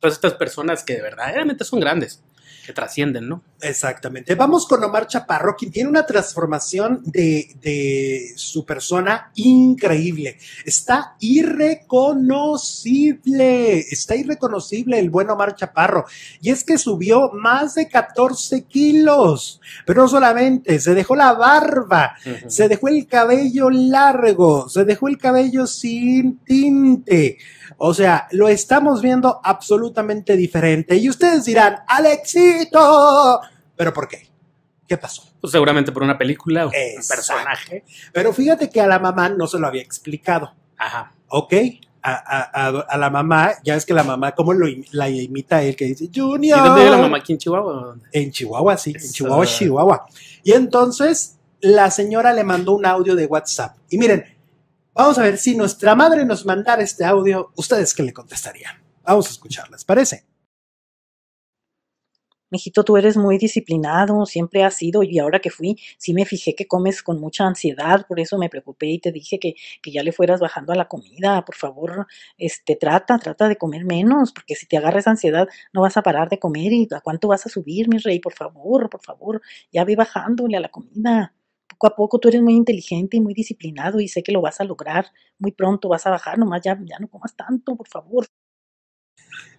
todas estas personas que verdaderamente son grandes, que trascienden, ¿no? Exactamente. Vamos con Omar Chaparro, quien tiene una transformación de, de su persona increíble. Está irreconocible. Está irreconocible el buen Omar Chaparro. Y es que subió más de 14 kilos. Pero no solamente, se dejó la barba, se dejó el cabello largo, se dejó el cabello sin tinte. O sea, lo estamos viendo absolutamente diferente. Y ustedes dirán, Alexito. ¿Pero por qué? ¿Qué pasó? Pues seguramente por una película o un personaje. Pero fíjate que a la mamá no se lo había explicado, Ajá. ¿ok? A, a- a- a la mamá, ya es que la mamá, ¿cómo lo, la imita él? Que dice, Junior. ¿Y dónde vive la mamá aquí en Chihuahua? En Chihuahua, sí, en. Chihuahua, Chihuahua. Y entonces la señora le mandó un audio de WhatsApp. Y miren, vamos a ver si nuestra madre nos mandara este audio, ¿ustedes qué le contestarían? Vamos a escucharles, ¿parece? Mijito, tú eres muy disciplinado, siempre has sido, y ahora que fui, sí me fijé que comes con mucha ansiedad, por eso me preocupé y te dije que, que ya le fueras bajando a la comida, por favor, este, trata, trata de comer menos, porque si te agarras ansiedad no vas a parar de comer y a cuánto vas a subir, mi rey, por favor, por favor, ya ve bajándole a la comida. Poco a poco tú eres muy inteligente y muy disciplinado y sé que lo vas a lograr, muy pronto vas a bajar, nomás ya, ya no comas tanto, por favor.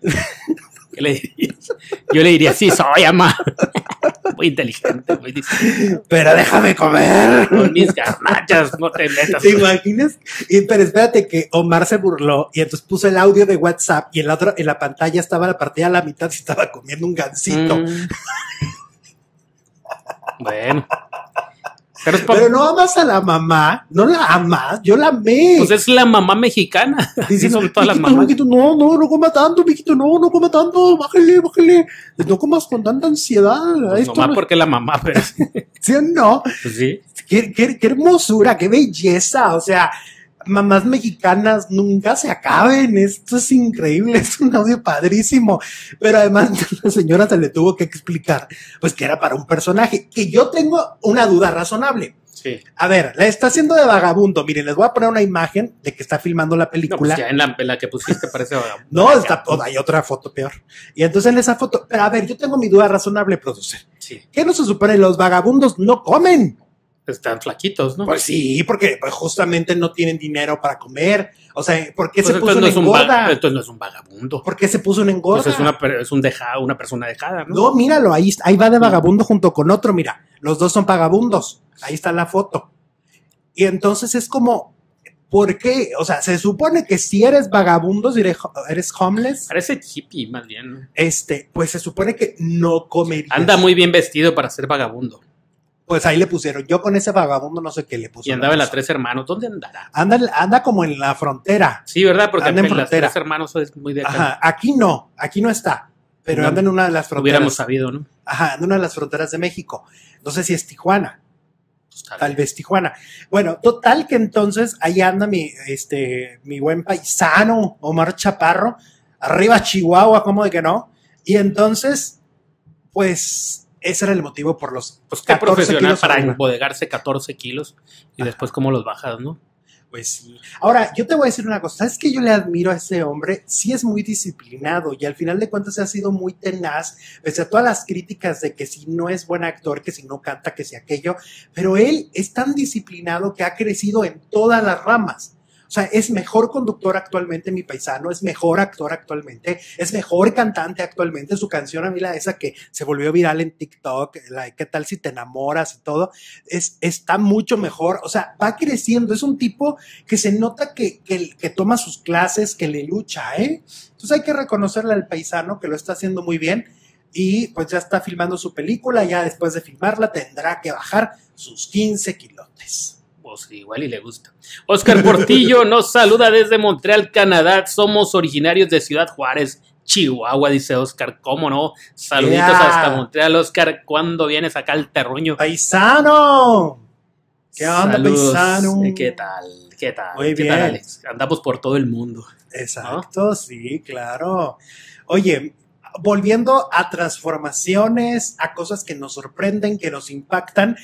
¿Qué le dirías? Yo le diría, sí, soy ama. Muy inteligente, muy disciplinado. Pero déjame comer. Con mis garnachas, no te metas. ¿Te imaginas? Y, pero espérate que Omar se burló y entonces puso el audio de WhatsApp y en la otra, en la pantalla estaba la partida a la mitad y estaba comiendo un gansito. Mm. Bueno. Pero es Pero no amas a la mamá, no la amas, yo la amé. pues es la mamá mexicana. Diciendo, Son todas las "Mijito, mamás. no, no, no coma tanto, mijito, no, no coma tanto, bájale, bájale. No comas con tanta ansiedad. Pues Esto nomás no- porque la mamá, pero ¿Sí o no? pues sí. Qué, qué- qué hermosura, qué belleza. O sea, mamás mexicanas nunca se acaben. Esto es increíble, es un audio padrísimo. Pero además la señora se le tuvo que explicar, pues que era para un personaje, que yo tengo una duda razonable. Sí. A ver, la está haciendo de vagabundo. Miren, les voy a poner una imagen de que está filmando la No, película. pues ya en la, en la que pusiste parece vagabundo. No, está, oh, hay otra foto peor. Y entonces en esa foto, pero a ver, yo tengo mi duda razonable, producer. Sí. ¿Qué no se supone? Los vagabundos no comen. Están flaquitos, ¿no? Pues sí, porque pues, justamente no tienen dinero para comer. O sea, ¿por qué Pues se puso no es un va- engorda? entonces no es un vagabundo. ¿Por qué se puso en engorda? Pues es, una, es un deja, una persona dejada, ¿no? No, míralo, ahí, ahí va de vagabundo junto con otro, mira, los dos son vagabundos. Ahí está la foto. Y entonces es como, ¿por qué? O sea, se supone que si eres vagabundo, si eres, eres homeless, Parece hippie, más bien. ¿no? este, pues se supone que no comerías. Anda muy bien vestido para ser vagabundo. Pues ahí le pusieron. Yo con ese vagabundo no sé qué le puso. Y andaba en las tres hermanos. ¿Dónde andará? Anda, anda como en la frontera. Sí, ¿verdad? Porque Anda en las frontera. tres hermanos es muy de acá. Ajá, aquí no, aquí no está. Pero No, anda en una de las fronteras. Hubiéramos sabido, ¿no? Ajá, en una de las fronteras de México. No sé si es Tijuana, Pues, tal vez Tijuana. Bueno, total que entonces ahí anda mi, este, mi buen paisano, Omar Chaparro, arriba Chihuahua, ¿cómo de que no? Y entonces, pues, ese era el motivo por los Pues qué 14 profesional para embodegarse 14 kilos y después cómo los bajas, ¿no? Pues sí. Ahora, yo te voy a decir una cosa. ¿Sabes que yo le admiro a ese hombre? Sí es muy disciplinado y al final de cuentas ha sido muy tenaz, pese a todas las críticas de que si no es buen actor, que si no canta, que si aquello. Pero él es tan disciplinado que ha crecido en todas las ramas. O sea, es mejor conductor actualmente, mi paisano, es mejor actor actualmente, es mejor cantante actualmente. Su canción, a mí la esa que se volvió viral en TikTok, la de qué tal si te enamoras y todo, es, está mucho mejor. O sea, va creciendo. Es un tipo que se nota que, que, que toma sus clases, que le lucha, ¿eh? Entonces hay que reconocerle al paisano que lo está haciendo muy bien y pues ya está filmando su película. Ya después de filmarla tendrá que bajar sus 15 kilotes. Pues igual y le gusta. Oscar Portillo nos saluda desde Montreal, Canadá. Somos originarios de Ciudad Juárez, Chihuahua, dice Oscar. ¿Cómo no? Saluditos Yeah. hasta Montreal, Oscar. ¿Cuándo vienes acá al terruño? ¡Paisano! ¿Qué onda, Saludos. paisano? Eh, ¿Qué tal? ¿Qué tal? Muy ¿Qué bien. tal, Alex? Andamos por todo el mundo. Exacto, sí, claro. Oye, volviendo a transformaciones, a cosas que nos sorprenden, que nos impactan,